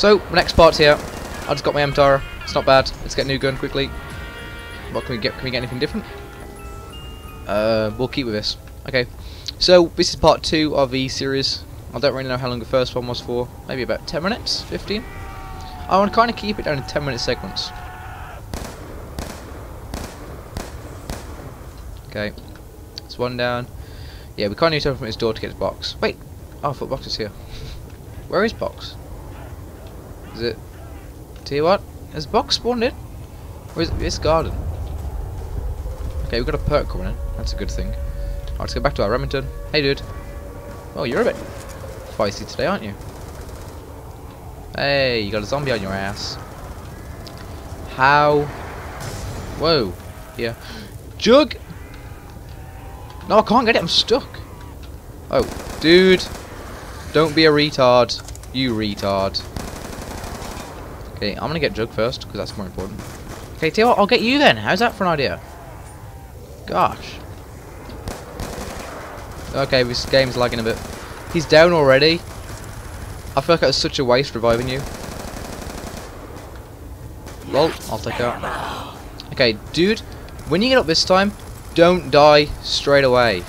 So, next part's here. I just got my MTAR. It's not bad. Let's get a new gun quickly. What can we get? Can we get anything different? Uh, we'll keep with this. Okay. So, this is part two of the series. I don't really know how long the first one was for. Maybe about 10 minutes? 15? I want to kind of keep it down in 10 minute segments. Okay. It's one down. Yeah, we can't use open his door to get his box. Wait! Oh, I thought box is here. Where is box? It... Tell you what? Has box spawned in? It this garden? Okay, we've got a perk coming in. That's a good thing. Alright, let's go back to our Remington. Hey, dude. Oh, you're a bit feisty today, aren't you? Hey, you got a zombie on your ass. How? Whoa. Yeah. Jug! No, I can't get it. I'm stuck. Oh, dude. Don't be a retard. You retard. Okay, I'm gonna get Jug first, because that's more important. Okay, tell you what, I'll get you then. How's that for an idea? Gosh. Okay, this game's lagging a bit. He's down already. I feel like it was such a waste reviving you. Lol, I'll take that. Okay, dude, when you get up this time, don't die straight away.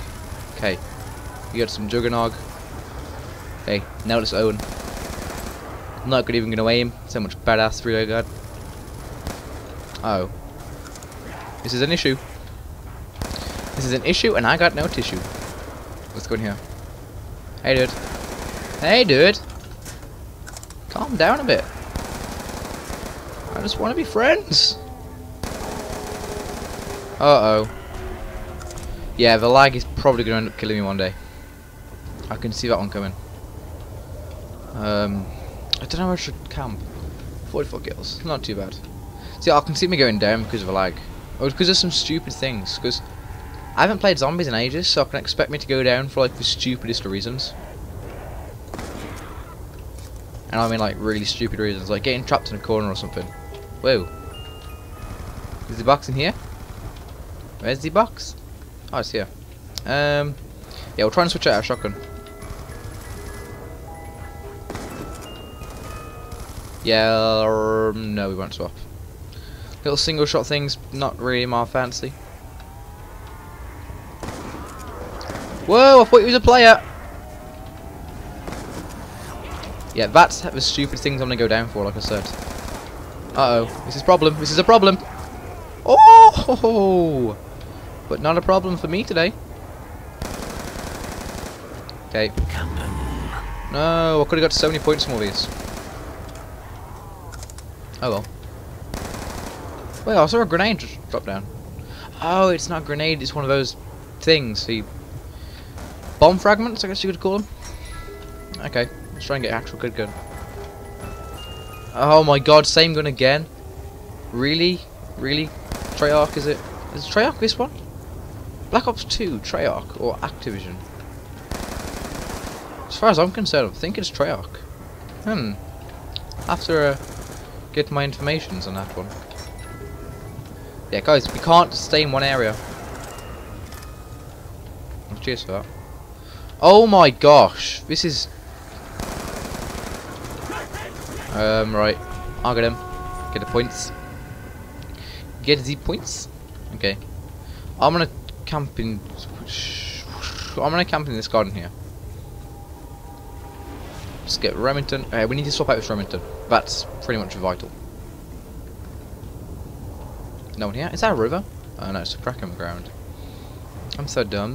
Okay, you got some Juggernog. Okay, now it's Owen. I'm not even gonna aim. So much badassery I got. Oh. This is an issue. This is an issue and I got no tissue. Let's go in here. Hey dude. Hey dude. Calm down a bit. I just want to be friends. Uh oh. Yeah, the lag is probably going to end up killing me one day. I can see that one coming. Um, I don't know where I should camp. 44 kills, not too bad. See, I can see me going down because of the lag. Or because of some stupid things. Because I haven't played zombies in ages, so I can expect me to go down for like the stupidest of reasons. And I mean like really stupid reasons, like getting trapped in a corner or something. Whoa. Is the box in here? Where's the box? Oh, it's here. Um, yeah, we'll try and switch out our shotgun. Yeah, um, no, we won't swap. Little single shot things, not really my fancy. Whoa, I thought he was a player! Yeah, that's the stupid things I'm gonna go down for, like I said. Uh oh, this is a problem, this is a problem! Oh! But not a problem for me today. Okay. No, I could have got so many points from all these. Oh well. Wait, I saw a grenade drop down. Oh, it's not a grenade, it's one of those things. The bomb fragments, I guess you could call them. Okay, let's try and get actual good gun. Oh my god, same gun again? Really? Really? Treyarch, is it? Is Treyarch this one? Black Ops 2, Treyarch, or Activision? As far as I'm concerned, I think it's Treyarch. Hmm. After uh, get my informations on that one. Yeah, guys, we can't stay in one area. Oh, cheers for that. Oh my gosh, this is. Um, right. I'll get him. Get the points. Get the points. Okay. I'm gonna camp in. I'm gonna camp in this garden here. Let's get Remington. Okay, we need to swap out with Remington. That's pretty much vital. No one here? Is that a river? Oh no, it's a cracking ground. I'm so dumb.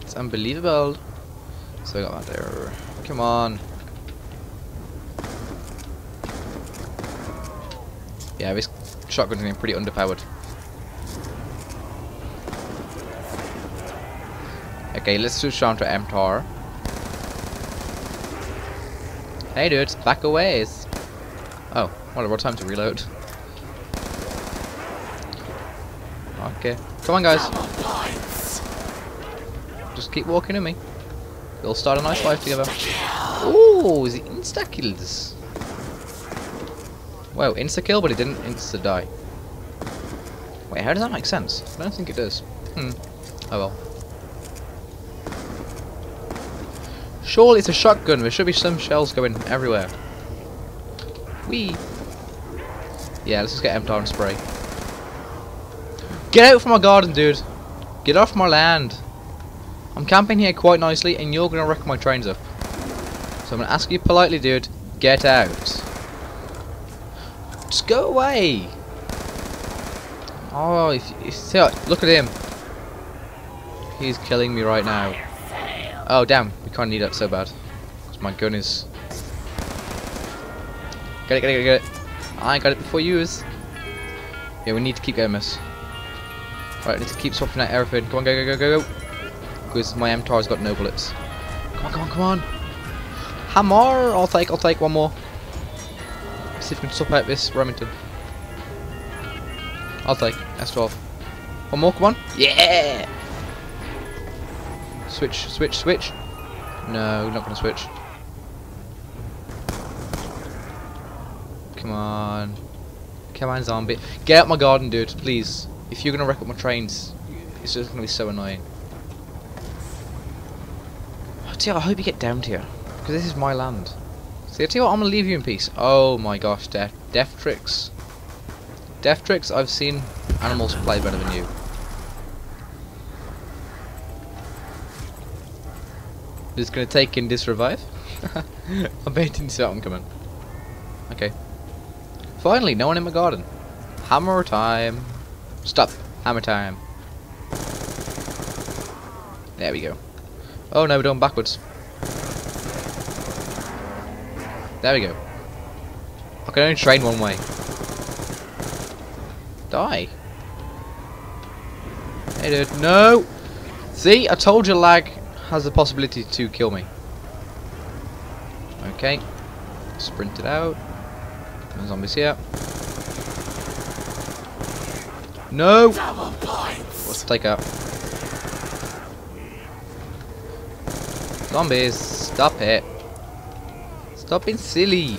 It's unbelievable. So I got that there. Come on. Yeah, this shotgun's getting pretty underpowered. Okay, let's switch on to MTAR. Hey dudes, back a ways. Oh, what time to reload? Okay, come on guys. Just keep walking to me. We'll start a nice life together. Ooh, the insta kills. Wow, insta kill, but it didn't insta die. Wait, how does that make sense? I don't think it does. Hmm. Oh well. Surely it's a shotgun. There should be some shells going everywhere. Wee. Yeah, let's just get MTAR and spray. Get out from my garden, dude. Get off my land. I'm camping here quite nicely, and you're gonna wreck my trains up. So I'm gonna ask you politely, dude. Get out. Just go away. Oh, if, look at him. He's killing me right now. Oh, damn. We can't need that so bad. Because my gun is... Get it, get it, get it. I got it before you is. Yeah, we need to keep getting this. Right, to keep swapping out everything. Come on, go, go, go, go, go. Because my MTAR's got no bullets. Come on, come on, come on. Hammer! I'll take, I'll take one more. Let's see if we can swap out this Remington. I'll take S12. One more, come on. Yeah! Switch, switch, switch. No, not gonna switch. Come on. Come on, zombie. Get out my garden, dude, please. If you're gonna wreck up my trains, it's just gonna be so annoying. Oh, dear, I hope you get down here. Because this is my land. See, I tell you what, I'm gonna leave you in peace. Oh my gosh, death, death tricks. Death tricks, I've seen animals play better than you. Just gonna take in this revive. I'm to see coming. Okay. Finally, no one in my garden. Hammer time. Stop. Hammer time. There we go. Oh no, we're going backwards. There we go. I can only train one way. Die. Hey dude, no! See, I told you lag has the possibility to kill me. Okay. Sprint it out. No zombies here. No! Let's take out. Zombies, stop it. Stop being silly.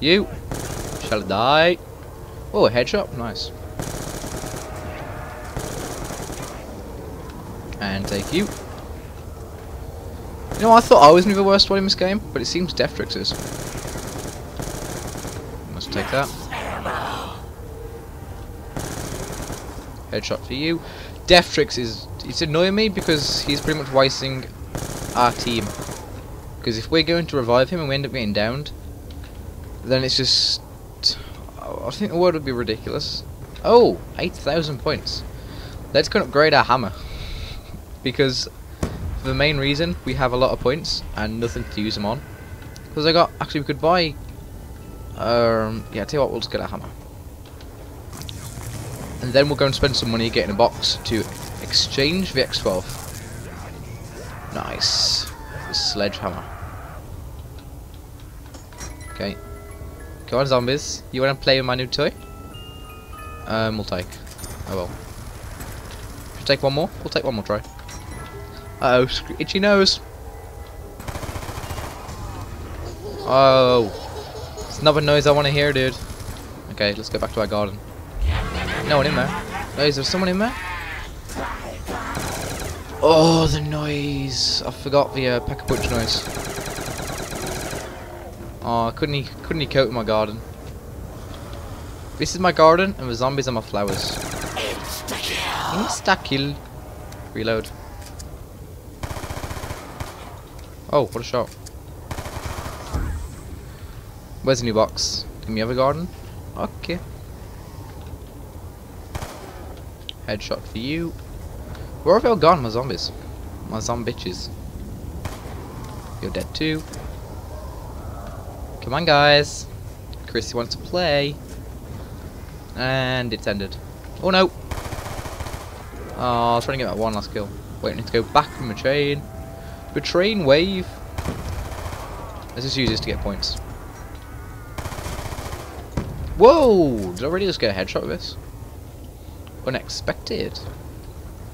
You shall die. Oh, a headshot. Nice. And take you. You know, I thought I was the worst one in this game, but it seems Deftrix is. That. Headshot for you. Deftrix is it's annoying me because he's pretty much wasting our team. Because if we're going to revive him and we end up getting downed, then it's just I think the word would be ridiculous. Oh, 8,000 points. Let's go upgrade our hammer. because the main reason, we have a lot of points and nothing to use them on. Because I got, actually we could buy, um, yeah, tell you what, we'll just get a hammer. And then we'll go and spend some money getting a box to exchange the X12. Nice. The sledgehammer. Okay. Come on, zombies. You want to play with my new toy? Um, we'll take. Oh well. Should take one more? We'll take one more try. Uh oh, itchy nose. Oh. Another noise I want to hear, dude. Okay, let's go back to our garden. No one in there. Oh, is there someone in there? Oh, the noise. I forgot the uh, Pack-a-Punch noise. Oh, couldn't he couldn't he coat my garden? This is my garden and the zombies are my flowers. Insta-kill. Insta-kill. Reload. Oh, what a shot. Where's the new box? Can we have a garden? Okay. Headshot for you. Where have they all gone, my zombies? My zombiches. You're dead too. Come on, guys. Chrissy wants to play. And it's ended. Oh, no. Oh, I was trying to get that one last kill. Wait, I need to go back from the train. The train wave. Let's just use this to get points. Whoa! Did I already just get a headshot with this? Unexpected.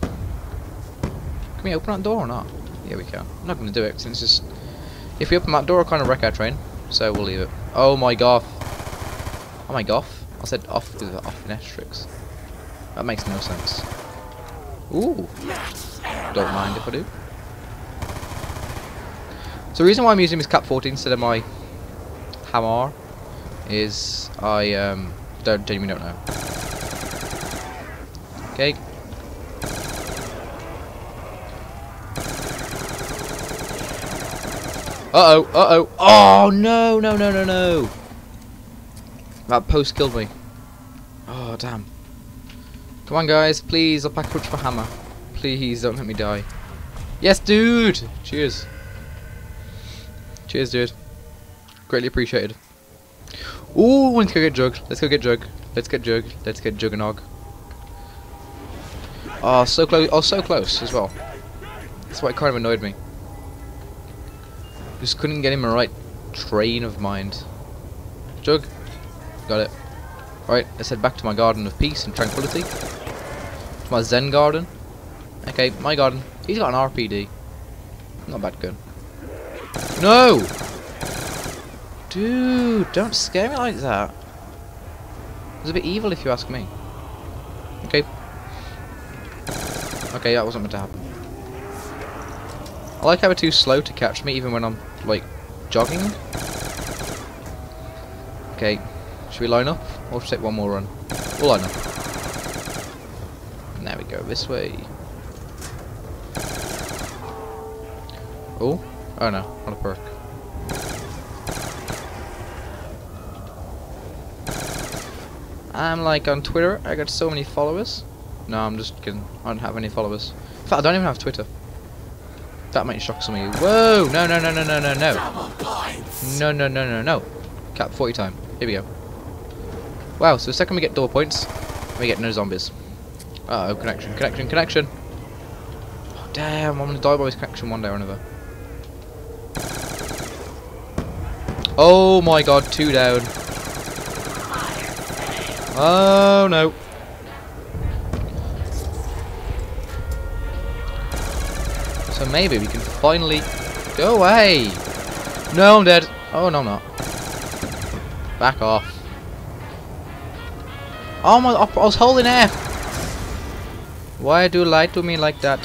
Can we open that door or not? Yeah, we can. I'm not going to do it since it's just... If we open that door, I'll kind of wreck our train. So we'll leave it. Oh my god. Oh my god. I said off with off in. That makes no sense. Ooh. Don't mind if I do. So the reason why I'm using this Cap 14 instead of my Hammer is I um don't genuinely don't know. Okay. Uh oh, uh oh. Oh no, no, no, no, no. That post killed me. Oh damn. Come on guys, please, I'll pack a for hammer. Please don't let me die. Yes, dude! Cheers. Cheers, dude. Greatly appreciated. Ooh, let's go get Jug. Let's go get Jug. Let's get Jug. Let's get Juggernog. Oh, so close. Oh, so close as well. That's why it kind of annoyed me. Just couldn't get him a right train of mind. Jug. Got it. Right, let's head back to my garden of peace and tranquility. To my Zen garden. Okay, my garden. He's got an RPD. Not bad gun. No! Dude, don't scare me like that. It's a bit evil if you ask me. Okay. Okay, that wasn't meant to happen. I like how we're too slow to catch me even when I'm, like, jogging. Okay, should we line up? Or take one more run? We'll line up. And there we go, this way. Oh? Oh no, not a perk. I'm like on Twitter, I got so many followers. No, I'm just kidding. I don't have any followers. In fact, I don't even have Twitter. That might shock some of you. Whoa! No, no, no, no, no, no, no. No, no, no, no, no. KAP-40 time. Here we go. Wow, so the second we get double points, we get no zombies. Uh oh, connection, connection, connection. Oh, damn, I'm gonna die by this connection one day or another. Oh my god, two down. Oh no. So maybe we can finally go away. No, I'm dead. Oh no, I'm not. Back off. Oh my! I was holding F. Why do you lie to me like that?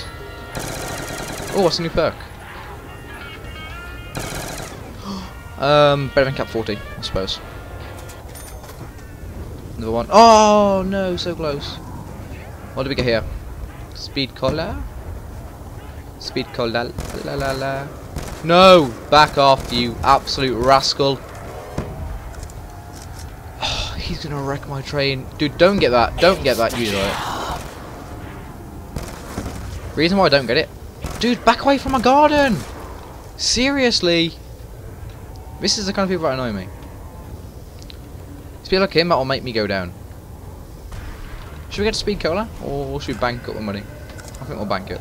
Oh, what's a new perk? um, better than KAP-40, I suppose. Another one. Oh no, so close. What do we get here? Speed Cola? Speed Cola. La la la. No! Back off, you absolute rascal. Oh, he's gonna wreck my train. Dude, don't get that. Don't get that, you know it. Reason why I don't get it. Dude, back away from my garden! Seriously? This is the kind of people that annoy me. People like him that will make me go down. Should we get a speed cola? Or should we bank up the money? I think we'll bank it.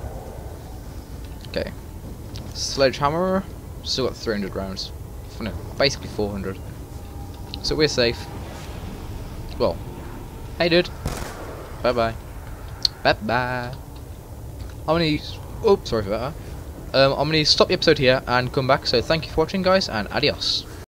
Okay. Sledgehammer. Still got 300 rounds. No, basically 400. So we're safe. Well. Hey dude. Bye bye. Bye bye. I'm gonna Oh, sorry for that. Um, I'm gonna stop the episode here and come back. So thank you for watching guys and adios.